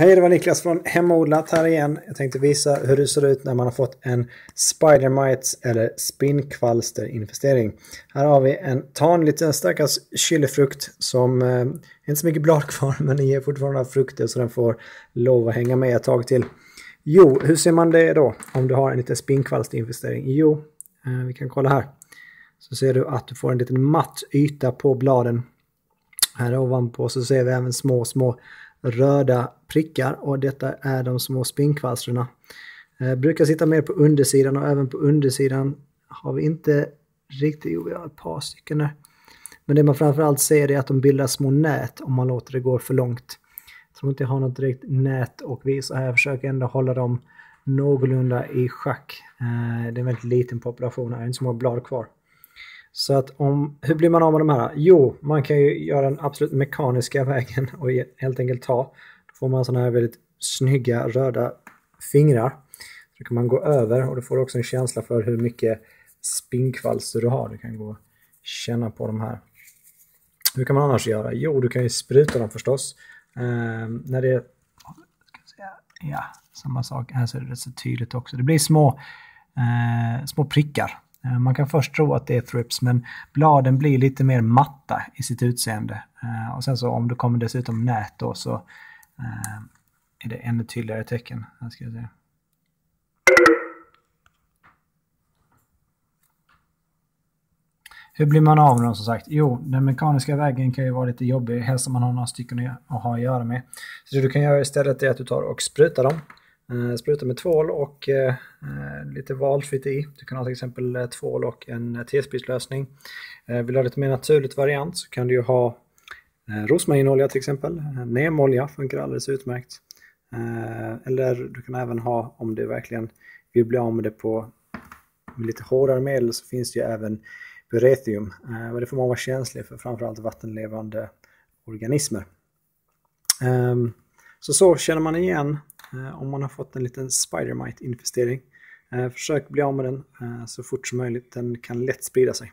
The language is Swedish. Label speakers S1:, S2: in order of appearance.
S1: Hej, det var Niklas från Hemodlat här igen. Jag tänkte visa hur det ser ut när man har fått en Spider Mites eller spinnkvalsterinfestering. Här har vi en tan liten stackars chilifrukt som eh, inte så mycket blad kvar men den ger fortfarande frukter så den får lov att hänga med ett tag till. Jo, hur ser man det då om du har en liten spinnkvalsterinfestering? Jo, eh, vi kan kolla här. Så ser du att du får en liten matt yta på bladen. Här ovanpå så ser vi även små, små röda prickar och detta är de små spinnkvalstren. Eh, brukar sitta mer på undersidan och även på undersidan har vi inte riktigt, jo vi har ett par stycken där. Men det man framförallt ser är att de bildar små nät om man låter det gå för långt. Jag tror inte jag har något direkt nät och visa här. Jag försöker ändå hålla dem någorlunda i schack. Eh, det är en väldigt liten population här, inte så många blad kvar. Så att om, hur blir man av med de här? Jo, man kan ju göra den absolut mekaniska vägen och helt enkelt ta. Då får man sådana här väldigt snygga röda fingrar. Så kan man gå över och då får du också en känsla för hur mycket spinnkvalster du har. Du kan gå och känna på de här. Hur kan man annars göra? Jo, du kan ju spruta dem förstås. Um, när det... Ja, samma sak. Här ser du det så tydligt också. Det blir små, eh, små prickar Eh, man kan först tro att det är thrips men bladen blir lite mer matta i sitt utseende. Eh, och sen så om det kommer dessutom nät då så eh, är det ännu tydligare tecken. Här ska jag se. Hur blir man av med dem som sagt? Jo, den mekaniska vägen kan ju vara lite jobbig, helst om man har några stycken att ha att göra med. Så det du kan göra istället är att du tar och sprutar dem. Eh, spruta med tvål och eh, eh, lite valfritt i. Du kan ha till exempel tvål och en T-spritslösning. Vill du ha lite mer naturligt variant så kan du ju ha rosmarinolja till exempel. Nemolja funkar alldeles utmärkt. Eller du kan även ha, om du verkligen vill bli av med det på med lite hårdare medel så finns det ju även Buretium. Men det får man vara känslig för framförallt vattenlevande organismer. Ehm, så så känner man igen Eh, om man har fått en liten Spidermite-infestering. Eh, försök bli av med den eh, så fort som möjligt, den kan lätt sprida sig.